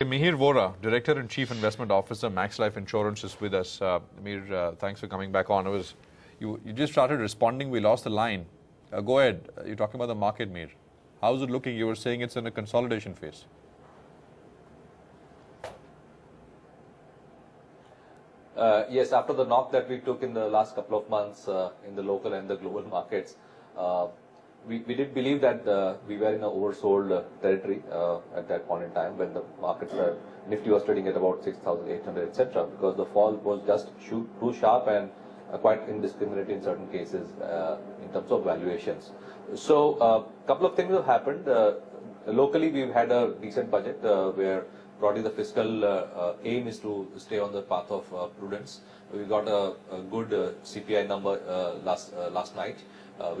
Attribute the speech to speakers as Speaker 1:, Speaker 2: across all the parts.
Speaker 1: Mihir Vora, Director and Chief Investment Officer, Max Life Insurance, is with us. Uh, Mihir, uh, thanks for coming back on. It was you, you just started responding. We lost the line. Uh, go ahead. You're talking about the market, Mihir. How's it looking? You were saying it's in a consolidation phase.
Speaker 2: Uh, yes, after the knock that we took in the last couple of months uh, in the local and the global markets, uh, we, we did believe that uh, we were in an oversold uh, territory uh, at that point in time when the markets were Nifty was trading at about 6,800, etc. Because the fall was just too sharp and uh, quite indiscriminate in certain cases uh, in terms of valuations. So a couple of things have happened. locally, we've had a decent budget where broadly the fiscal uh, uh, aim is to stay on the path of uh, prudence. We got a, a good CPI number last last night,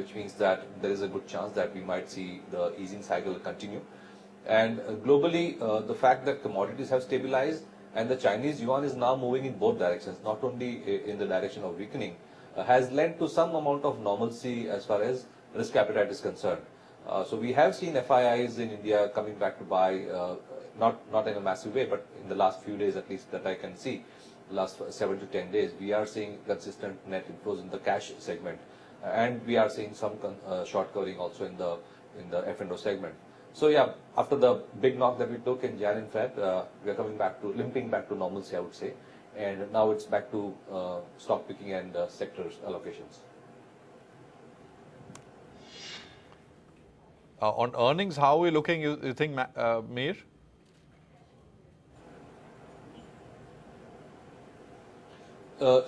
Speaker 2: which means that there is a good chance that we might see the easing cycle continue. And globally, the fact that commodities have stabilized and the Chinese yuan is now moving in both directions, not only in the direction of weakening, has led to some amount of normalcy as far as risk appetite is concerned. Uh, so we have seen FIIs in India coming back to buy uh, not not in a massive way, but in the last few days at least that I can see, last seven to ten days, we are seeing consistent net inflows in the cash segment, and we are seeing some uh, short covering also in the in the F&O segment. So yeah, after the big knock that we took in Jan and Feb, uh, we are coming back to limping back to normalcy, I would say, and now it's back to uh, stock picking and uh, sectors allocations.
Speaker 1: Uh, on earnings, how are we looking, you, you think, Mir?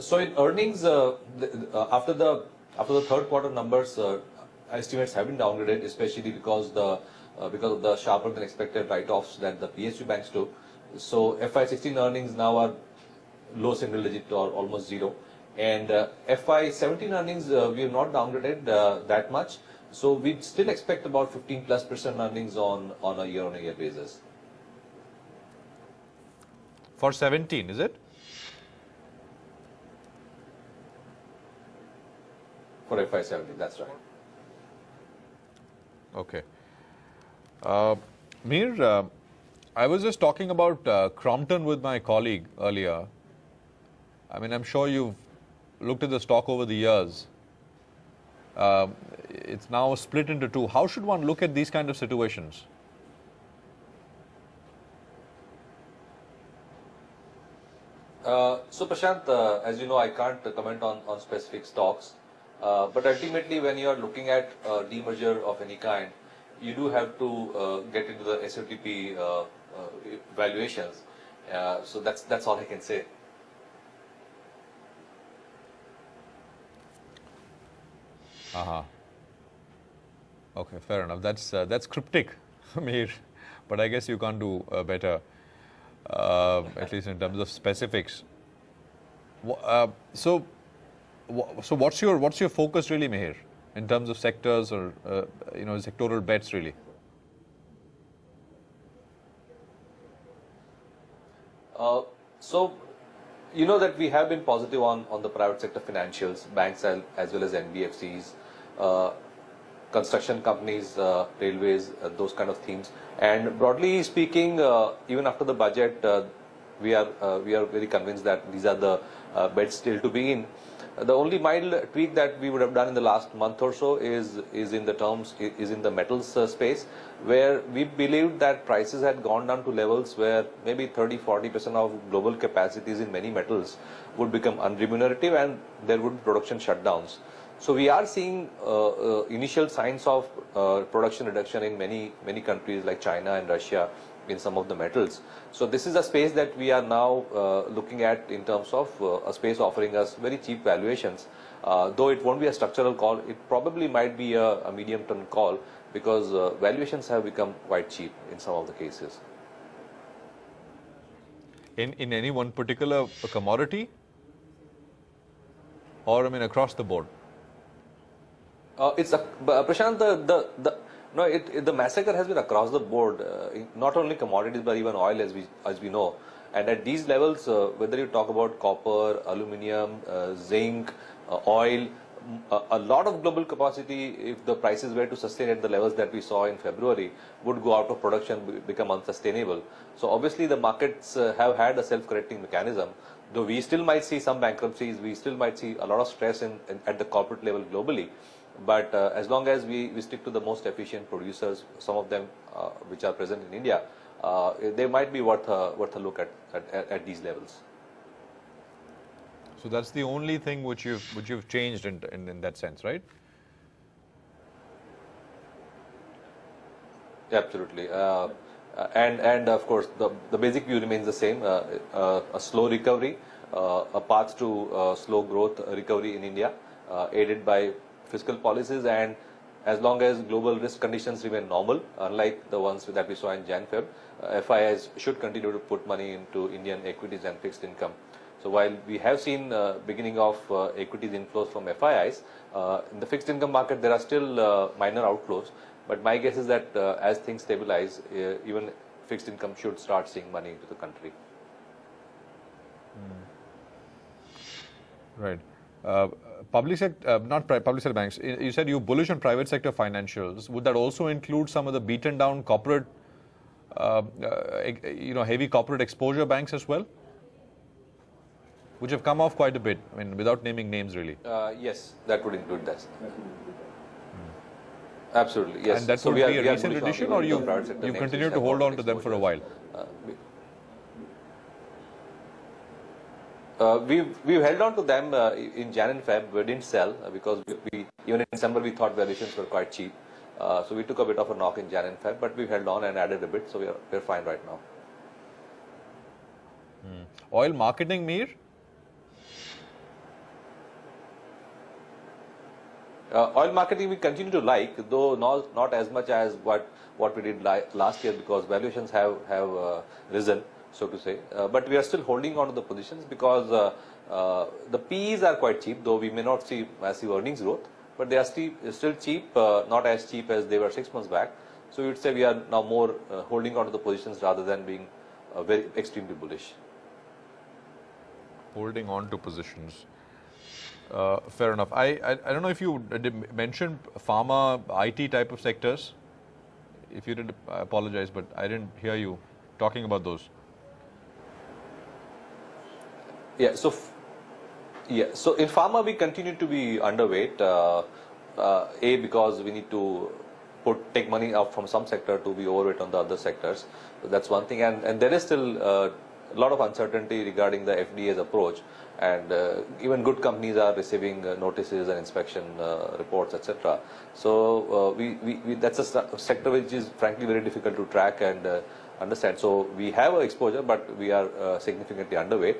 Speaker 2: So in earnings, uh, the, uh, after the after the third quarter numbers, uh, estimates have been downgraded, especially because the uh, because of the sharper than expected write-offs that the PSU banks took. So FY16 earnings now are low single digit or almost zero, and FY17 earnings we have not downgraded that much. So we still expect about 15 plus percent earnings on on a year-on-year basis.
Speaker 1: For 17, is it?
Speaker 2: For FY17. That's right.
Speaker 1: Okay. Uh, Mir, uh, I was just talking about uh, Crompton with my colleague earlier. I mean, I'm sure you've looked at the stock over the years. Uh, it's now split into two. How should one look at these kind of situations?
Speaker 2: Uh, so, Prashant, uh, as you know, I can't comment on, on specific stocks. Uh, but ultimately, when you are looking at a demerger of any kind, you do have to uh, get into the SOTP uh, uh, valuations. Uh, so that's that's all I can say.
Speaker 1: Uh huh. Okay, fair enough. That's that's cryptic, Mir, but I guess you can't do better, at least in terms of specifics. so so what's your what's your focus really, Mihir, in terms of sectors or uh, you know sectoral bets really?
Speaker 2: Uh, so you know that we have been positive on on the private sector financials, banks as well as NBFCs, uh, construction companies, uh, railways, uh, those kind of themes. And broadly speaking, uh, even after the budget, we are we are very convinced that these are the bets still to be in. The only mild tweak that we would have done in the last month or so is is in the terms is in the metals uh, space, where we believed that prices had gone down to levels where maybe 30 40 percent of global capacities in many metals would become unremunerative and there would be production shutdowns. So we are seeing uh, uh, initial signs of uh, production reduction in many many countries like China and Russia in some of the metals. So this is a space that we are now uh, looking at in terms of uh, a space offering us very cheap valuations. Uh, though it won't be a structural call, it probably might be a, a medium-term call because uh, valuations have become quite cheap in some of the cases.
Speaker 1: In in any one particular commodity, or I mean across the board.
Speaker 2: Uh, it's a, Prashant, the, the, the no, it, it, the massacre has been across the board, uh, not only commodities but even oil, as we as we know. And at these levels, uh, whether you talk about copper, aluminium, uh, zinc, uh, oil, a, lot of global capacity, if the prices were to sustain at the levels that we saw in February, would go out of production, become unsustainable. So obviously the markets uh, have had a self-correcting mechanism. Though we still might see some bankruptcies, we still might see a lot of stress in, in at the corporate level globally. But uh, as long as we, we stick to the most efficient producers, some of them uh, which are present in India, uh, they might be worth a, worth a look at, at, at these levels.
Speaker 1: So that's the only thing which you've which you've changed in, in, in that sense, right?
Speaker 2: Absolutely. Uh, uh, and and of course the, the basic view remains the same uh, uh, a slow recovery uh, a path to uh, slow growth recovery in India uh, aided by fiscal policies and as long as global risk conditions remain normal unlike the ones that we saw in Jan Feb uh, should continue to put money into Indian equities and fixed income so while we have seen uh, beginning of uh, equities inflows from FIIs, uh, in the fixed income market there are still uh, minor outflows. But my guess is that uh, as things stabilize, even fixed income should start seeing money into the country.
Speaker 1: Right. Uh, public sector, uh, not pri- public sector banks. You said you're bullish on private sector financials. Would that also include some of the beaten down corporate, uh, uh, you know, heavy corporate exposure banks as well, which have come off quite a bit. I mean, without naming names, really.
Speaker 2: Uh, yes, that would include that. Absolutely, yes.
Speaker 1: And that
Speaker 2: So
Speaker 1: would be a
Speaker 2: we
Speaker 1: recent addition, or you you continue to hold on to them for a while?
Speaker 2: Uh, Uh, we've we've held on to them uh, in Jan and Feb. We didn't sell uh, because we, we even in December we thought valuations were quite cheap. Uh, so we took a bit of a knock in Jan and Feb, but we held on and added a bit. So we are we're fine right now.
Speaker 1: Oil marketing, Mir?
Speaker 2: Uh, oil marketing we continue to like, though not not as much as what what we did li- last year because valuations have have uh, risen, so to say. Uh, but we are still holding on to the positions because uh, uh, the PEs are quite cheap, though we may not see massive earnings growth, but they are still still cheap, uh, not as cheap as they were six months back. So we would say we are now more uh, holding on to the positions rather than being uh, very extremely bullish.
Speaker 1: Holding on to positions. Fair enough. I, I I don't know if you mentioned pharma, IT type of sectors. If you did, I apologize, but I didn't hear you talking about those.
Speaker 2: Yeah. So, yeah. So in pharma, we continue to be underweight. Uh, uh, a because we need to put take money out from some sector to be overweight on the other sectors. So that's one thing, and and there is still uh, a lot of uncertainty regarding the FDA's approach, and uh, even good companies are receiving uh, notices and inspection uh, reports, etc. So we, we, we that's a sector which is frankly very difficult to track and understand. So we have a exposure, but we are significantly underweight.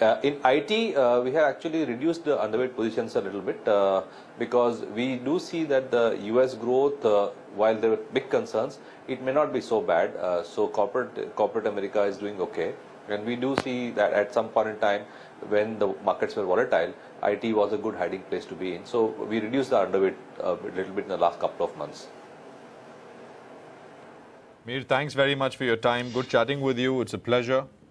Speaker 2: Uh, in IT, uh, we have actually reduced the underweight positions a little bit uh, because we do see that the US growth, uh, while there are big concerns, it may not be so bad. Uh, so corporate corporate America is doing okay, and we do see that at some point in time when the markets were volatile, IT was a good hiding place to be in. So we reduced the underweight uh, a little bit in the last couple of months.
Speaker 1: Mir, thanks very much for your time. Good chatting with you. It's a pleasure.